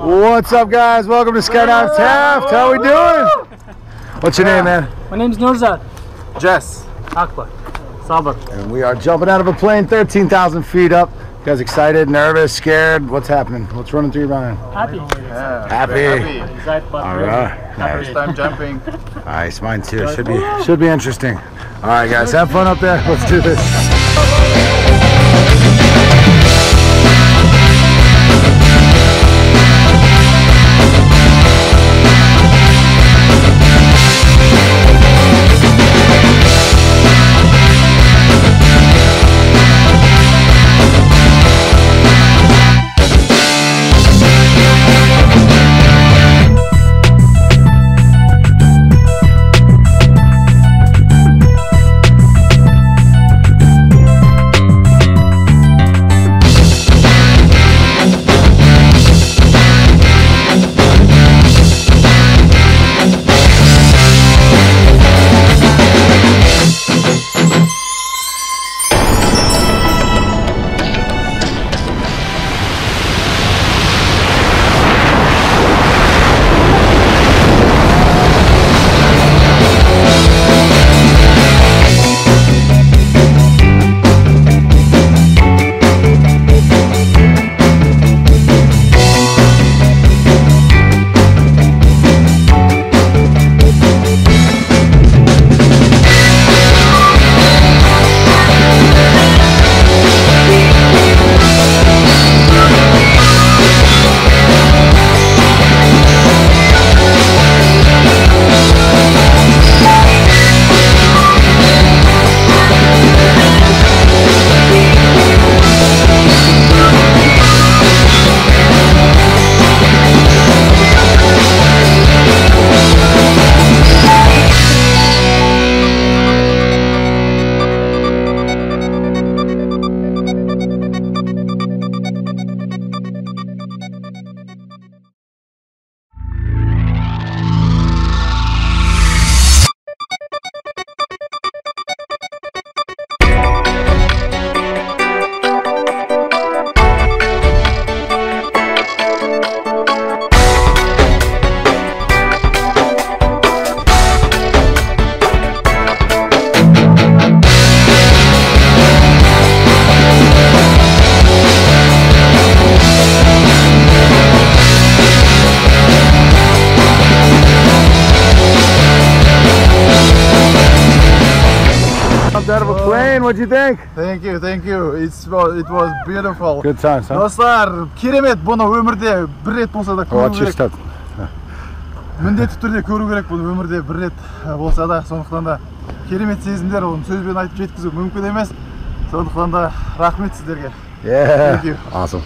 What's up, guys? Welcome to Skydive Taft. How are we doing? What's your name, man? My name's Nurzad Jess. Akbar. Sabr. And we are jumping out of a plane 13,000 feet up. You guys excited, nervous, scared? What's happening? What's running through your mind? Happy. Yeah, Happy. very happy. Excited but All right. Nice. First time jumping. Nice. Mine too. Should be should be interesting. All right, guys. Have fun up there. Let's do this. A plane. What'd you think? Thank you, thank you. It's, it was beautiful. Good times, huh? Достар, керемет. Бұны өмірде бір рет болса да көру керек. Міндетті түрде көру керек бұны өмірде бір рет ә, болса да. Сондықтан да керемет сезімдер оны сөзбен айтып жеткізу мүмкін емес. Сондықтан да рахмет сіздерге. Yeah. Thank you. Awesome.